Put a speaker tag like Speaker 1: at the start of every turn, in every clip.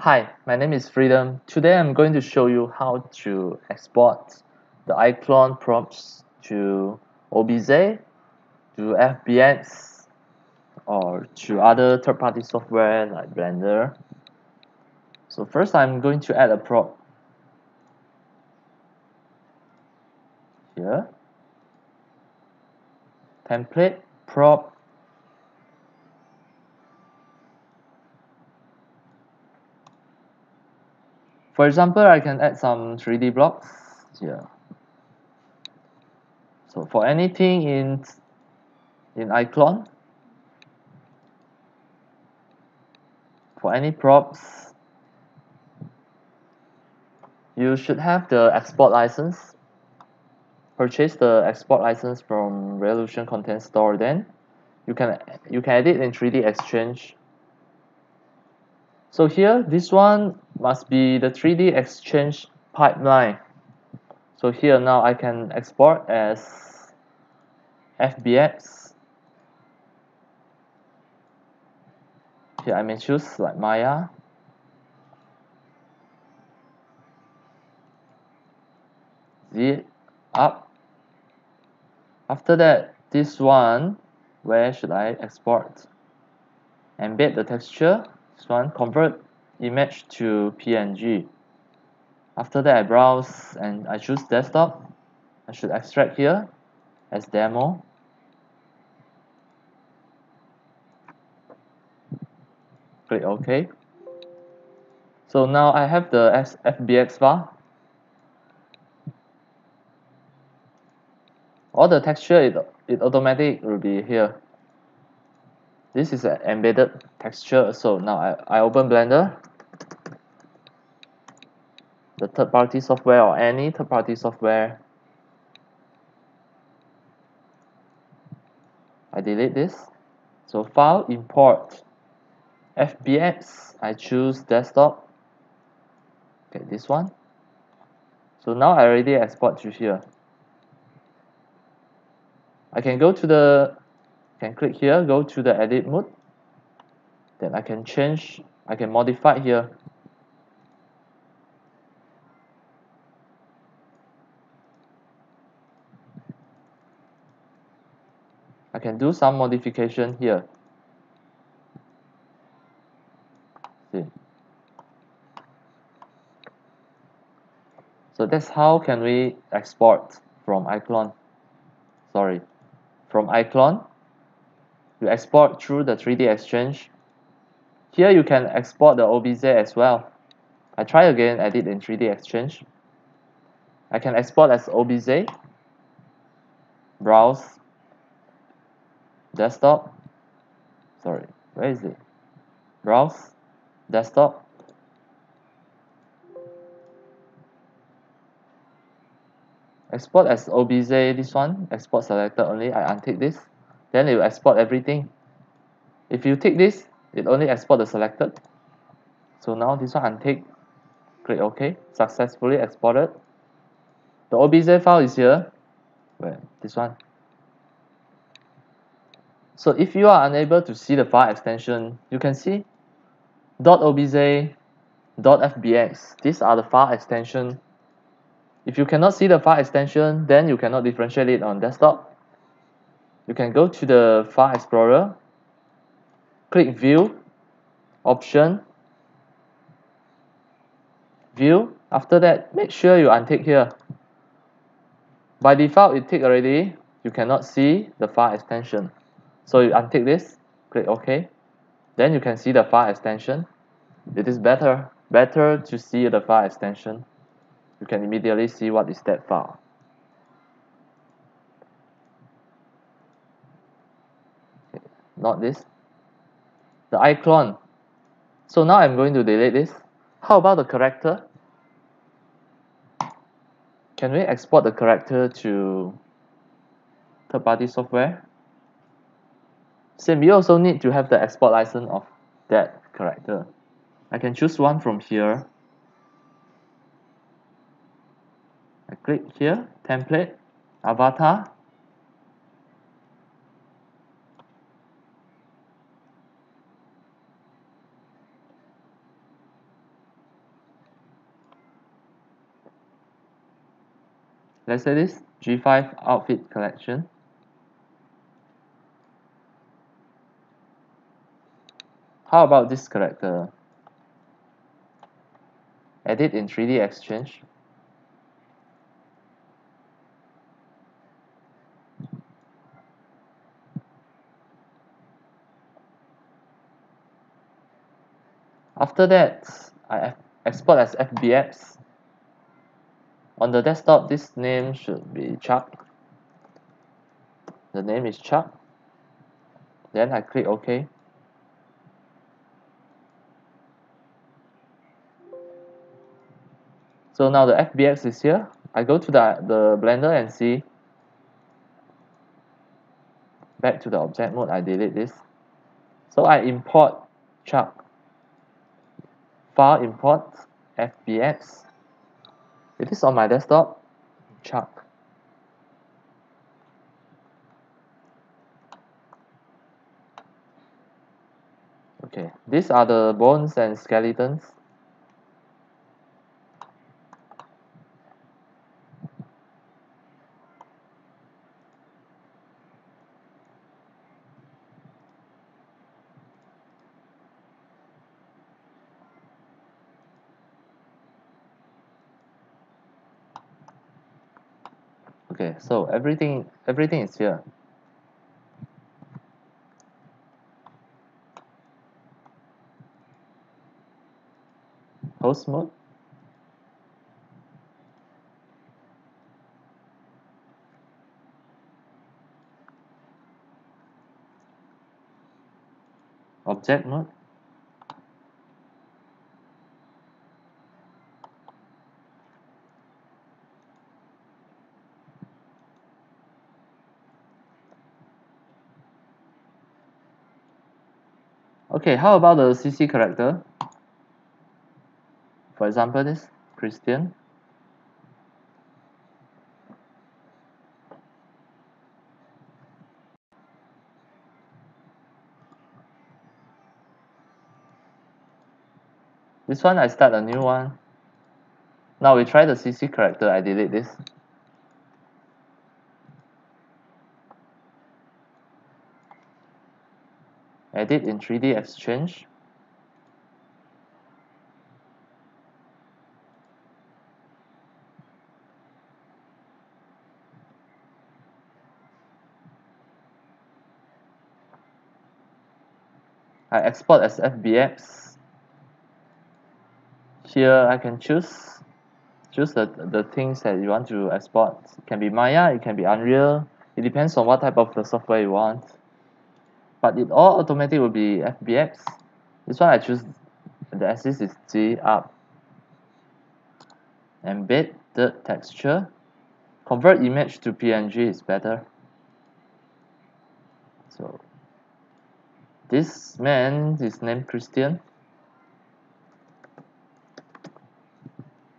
Speaker 1: Hi, my name is Freedom. Today I'm going to show you how to export the iClone props to OBJ, to FBX, or to other third-party software like Blender. So first I'm going to add a prop here. Template, prop, For example, I can add some 3D blocks here. So for anything in in iClone, for any props, you should have the export license. Purchase the export license from Reallusion Content Store. Then you can you can edit in 3DXchange so here this one must be the 3DXchange pipeline. So here now I can export as FBX here I may choose like Maya. Z up. After that this one where should I export? Embed the texture one convert image to PNG after that I browse and I choose desktop. I should extract here as demo. Click OK. So now I have the FBX file all the texture it, it automatic will be here this is an embedded texture so now I, I open blender. The third-party software or any third-party software. I delete this. So file import FBX I choose desktop. Okay this one. So now I already export to here. I can go to the can click here go to the edit mode. Then I can change I can modify here. I can do some modification here. See. So that's how can we export from iClone. Sorry. From iClone you export through the 3DXchange. Here you can export the OBJ as well. I try again edit in 3DXchange. I can export as OBJ browse. Desktop. Sorry where is it? Browse. Desktop. Export as OBJ this one. Export selected only. I untick this then it will export everything. If you tick this it only export the selected. So now this one untick. Click OK. Successfully exported. The OBJ file is here. Where? This one. So if you are unable to see the file extension you can see .obj .fbx these are the file extension. If you cannot see the file extension then you cannot differentiate it on desktop you can go to the file explorer click view option view. After that make sure you untick here. By default it tick already. You cannot see the file extension. So you untick this click ok. Then you can see the file extension. It is better better to see the file extension. You can immediately see what is that file not this. The icon. So now I'm going to delete this. How about the character? Can we export the character to third-party software? Same you also need to have the export license of that character. I can choose one from here. I click here template avatar let's say this G5 outfit collection. How about this character? Edit in 3DXchange. After that I export as FBX on the desktop this name should be Chuck. The name is Chuck. Then I click OK. So now the FBX is here. I go to the, the blender and see. Back to the object mode I delete this. So I import Chuck. File import FBX it is on my desktop? Chuck. Okay these are the bones and skeletons okay so everything everything is here. Pose mode? Object mode okay how about the CC character? For example this Christian. This one I start a new one. Now we try the CC character. I delete this edit in 3DXchange. I export as FBX here I can choose choose the, the things that you want to export. It can be Maya it can be Unreal. It depends on what type of the software you want but it all automatic will be FBX this one I choose the axis is Z up. Embed the texture. Convert image to PNG is better. So this man is named Christian.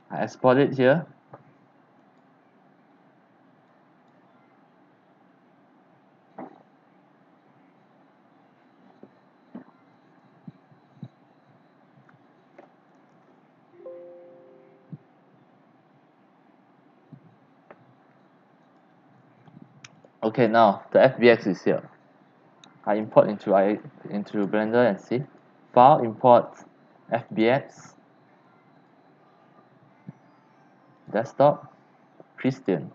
Speaker 1: I export it here okay now the FBX is here. I import into I into blender and see file import FBX desktop Christian.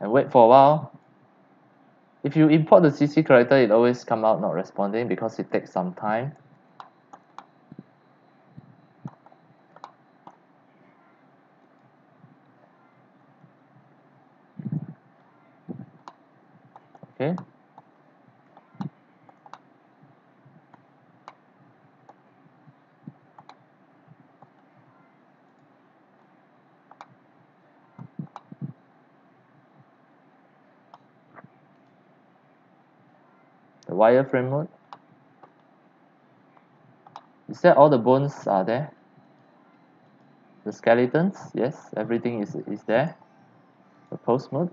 Speaker 1: And wait for a while. If you import the CC character it always come out not responding because it takes some time okay. The wireframe mode is that all the bones are there? The skeletons yes everything is is there. The pose mode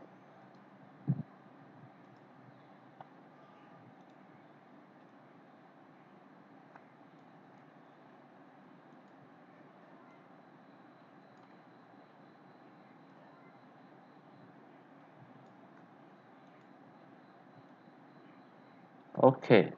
Speaker 1: okay.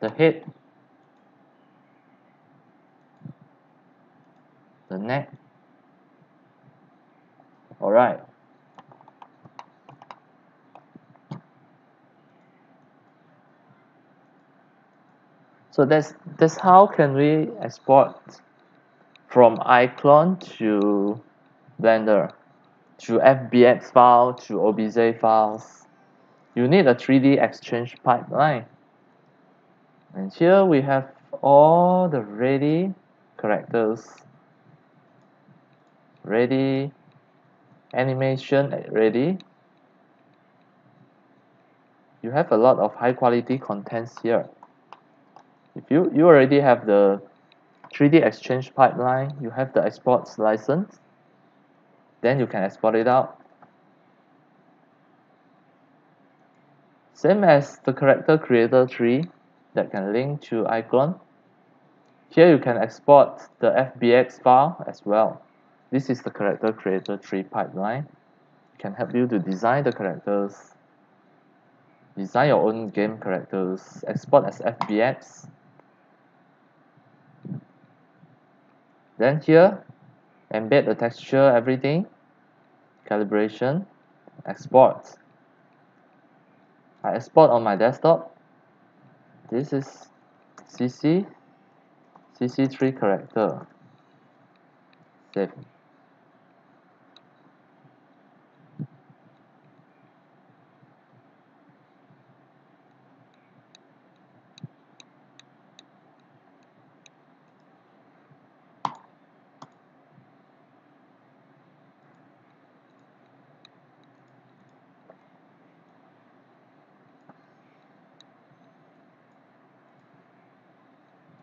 Speaker 1: The head the neck. Alright so that's that's how can we export from iClone to Blender to FBX file to OBJ files. You need a 3DXchange pipeline. And here we have all the ready characters. Ready animation ready. You have a lot of high quality contents here if you you already have the 3DXchange pipeline you have the exports license then you can export it out. Same as the character creator 3 that can link to iClone here you can export the FBX file as well. This is the character creator 3 pipeline. It can help you to design the characters design your own game characters export as FBX then here embed the texture everything calibration export. I export on my desktop. This is CC CC3 character. Save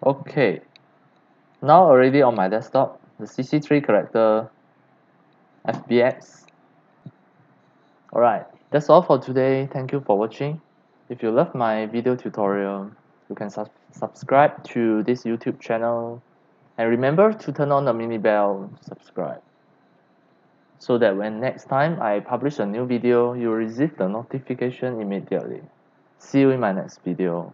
Speaker 1: okay. Now already on my desktop the CC3 character FBX alright that's all for today. Thank you for watching. If you love my video tutorial you can sub subscribe to this YouTube channel. And remember to turn on the mini bell subscribe. So that when next time I publish a new video you will receive the notification immediately. See you in my next video